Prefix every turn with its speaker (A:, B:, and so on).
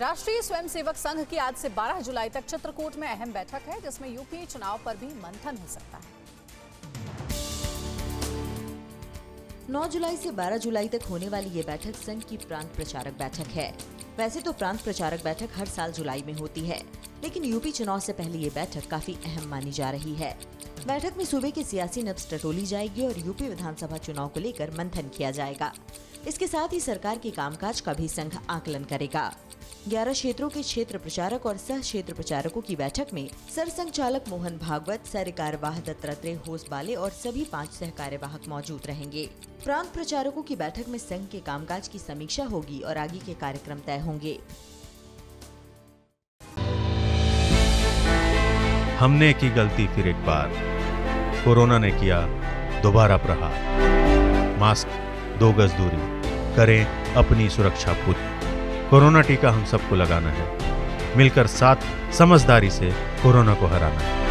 A: राष्ट्रीय स्वयंसेवक संघ की आज से 12 जुलाई तक चित्रकूट में अहम बैठक है, जिसमें यूपी चुनाव पर भी मंथन हो सकता है।
B: 9 जुलाई से 12 जुलाई तक होने वाली ये बैठक संघ की प्रांत प्रचारक बैठक है। वैसे तो प्रांत प्रचारक बैठक हर साल जुलाई में होती है, लेकिन यूपी चुनाव से पहले ये बैठक काफ़ी अहम मानी जा रही है। बैठक में सूबे की सियासी नब्स टटोली जाएगी और यूपी विधानसभा चुनाव को लेकर मंथन किया जाएगा। इसके साथ ही सरकार के कामकाज का भी संघ आकलन करेगा। 11 क्षेत्रों के क्षेत्र प्रचारक और सह क्षेत्र प्रचारकों की बैठक में सर संचालक मोहन भागवत सर कार्यवाह दत्तात्रेय होसबाले और सभी पाँच सह कार्यवाहक मौजूद रहेंगे। प्रांत प्रचारकों की बैठक में संघ के कामकाज की समीक्षा होगी और आगे के कार्यक्रम तय होंगे।
C: हमने की गलती फिर एक बार। कोरोना ने किया, दोबारा प्रहार। मास्क, दो गज दूरी। करें अपनी सुरक्षा पूरी कोरोना टीका हम सबको लगाना है। मिलकर साथ, समझदारी से कोरोना को हराना है।